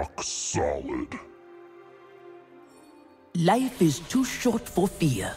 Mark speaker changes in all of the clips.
Speaker 1: rock solid.
Speaker 2: Life is too short for fear.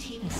Speaker 3: Team has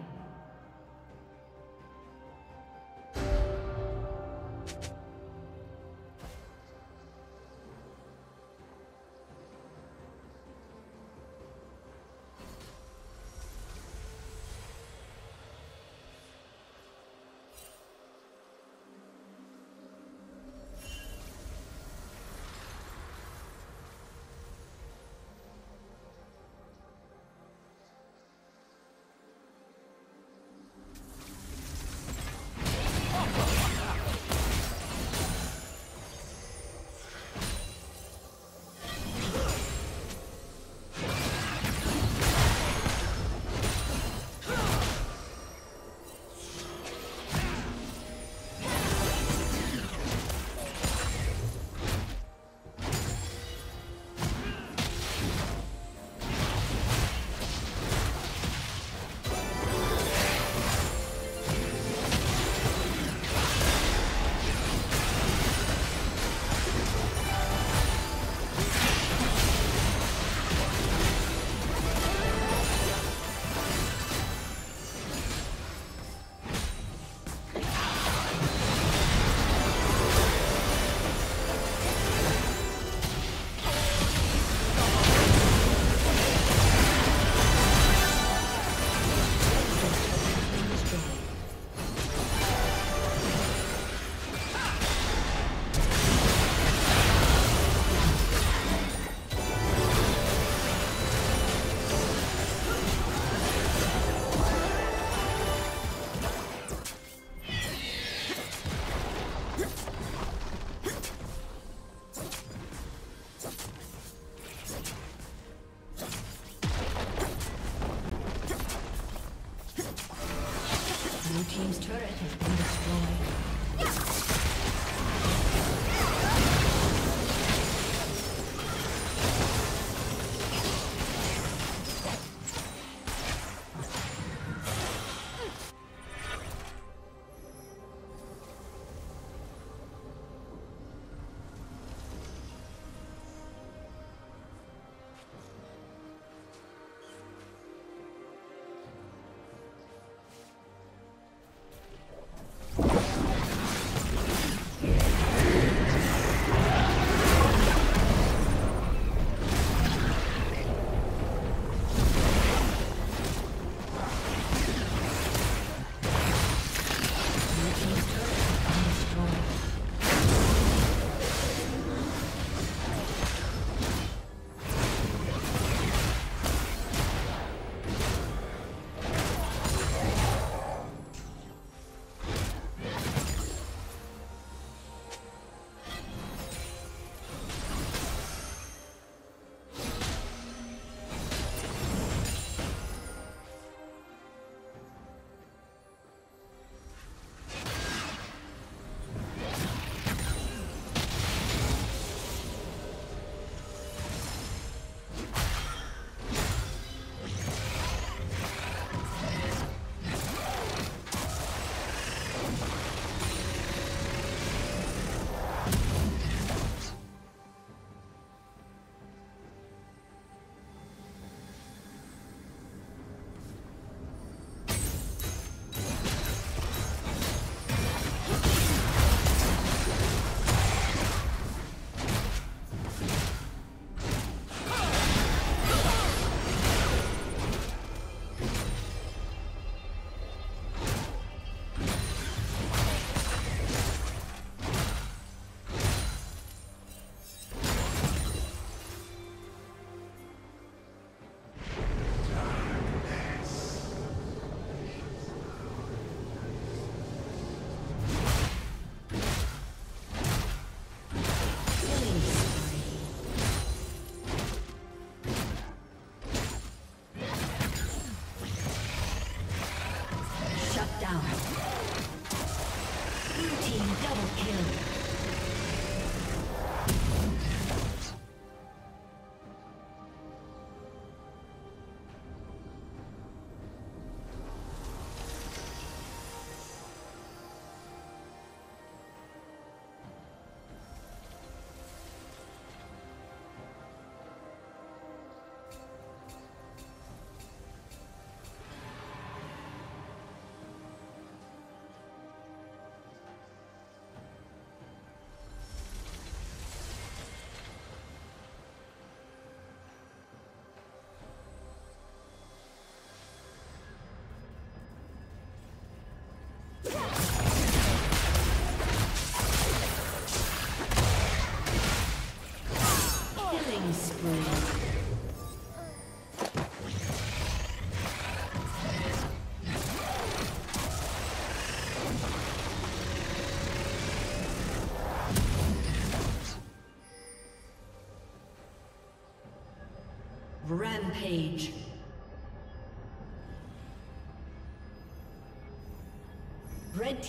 Speaker 3: Rampage.